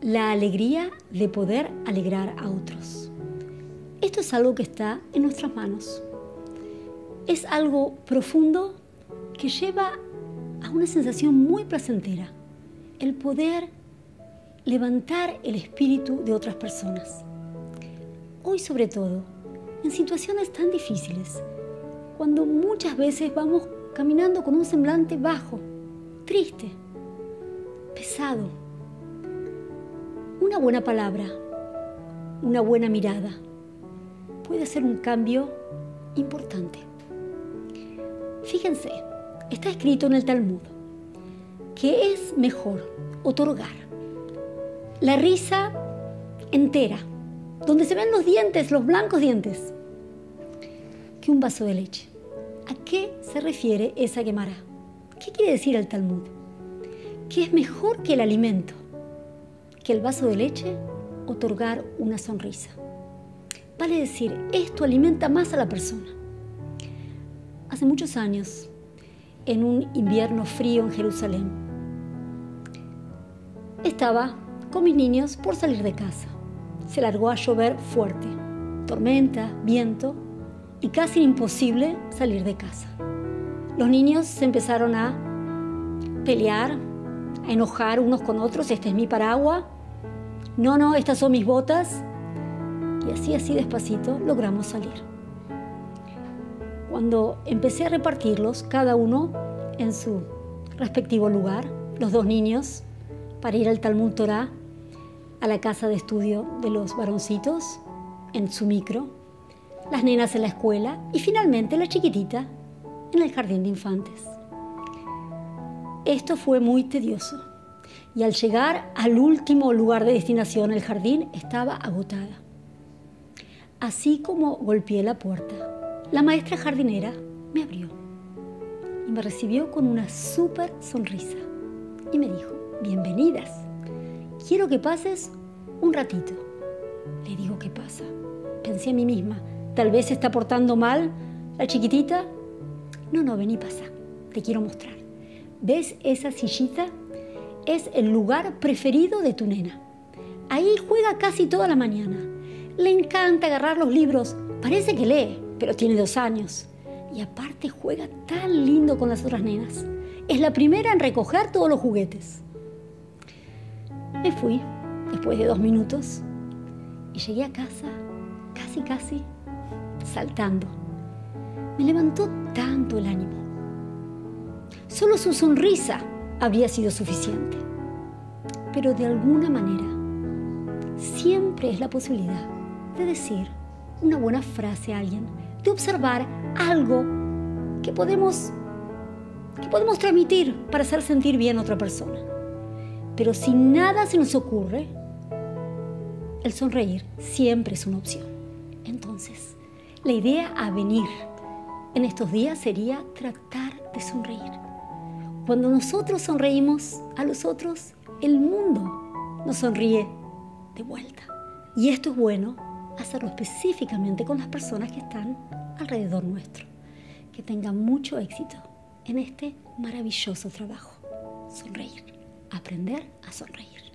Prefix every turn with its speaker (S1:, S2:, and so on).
S1: la alegría de poder alegrar a otros. Esto es algo que está en nuestras manos. Es algo profundo que lleva a una sensación muy placentera, el poder levantar el espíritu de otras personas. Hoy sobre todo, en situaciones tan difíciles, cuando muchas veces vamos caminando con un semblante bajo, triste, pesado, una buena palabra, una buena mirada, puede hacer un cambio importante. Fíjense, está escrito en el Talmud que es mejor otorgar la risa entera, donde se ven los dientes, los blancos dientes, que un vaso de leche. ¿A qué se refiere esa quemará? ¿Qué quiere decir el Talmud? Que es mejor que el alimento, que el vaso de leche, otorgar una sonrisa. Vale decir, esto alimenta más a la persona. Hace muchos años, en un invierno frío en Jerusalén, estaba con mis niños por salir de casa. Se largó a llover fuerte, tormenta, viento y casi imposible salir de casa. Los niños se empezaron a pelear, a enojar unos con otros, este es mi paraguas, no, no, estas son mis botas. Y así, así despacito logramos salir. Cuando empecé a repartirlos, cada uno en su respectivo lugar, los dos niños, para ir al Talmud Torah, a la casa de estudio de los varoncitos, en su micro, las nenas en la escuela y finalmente la chiquitita en el jardín de infantes. Esto fue muy tedioso y al llegar al último lugar de destinación, el jardín, estaba agotada. Así como golpeé la puerta, la maestra jardinera me abrió y me recibió con una súper sonrisa y me dijo, bienvenidas, quiero que pases un ratito. Le digo, ¿qué pasa? Pensé a mí misma, tal vez se está portando mal la chiquitita. No, no, vení, pasa, te quiero mostrar. ¿Ves esa sillita? Es el lugar preferido de tu nena. Ahí juega casi toda la mañana. Le encanta agarrar los libros. Parece que lee, pero tiene dos años. Y aparte juega tan lindo con las otras nenas. Es la primera en recoger todos los juguetes. Me fui después de dos minutos y llegué a casa casi, casi saltando. Me levantó tanto el ánimo. Solo su sonrisa habría sido suficiente. Pero de alguna manera, siempre es la posibilidad de decir una buena frase a alguien, de observar algo que podemos, que podemos transmitir para hacer sentir bien a otra persona. Pero si nada se nos ocurre, el sonreír siempre es una opción. Entonces, la idea a venir en estos días sería tratar de sonreír. Cuando nosotros sonreímos a los otros, el mundo nos sonríe de vuelta. Y esto es bueno hacerlo específicamente con las personas que están alrededor nuestro. Que tengan mucho éxito en este maravilloso trabajo. Sonreír aprender a sonreír.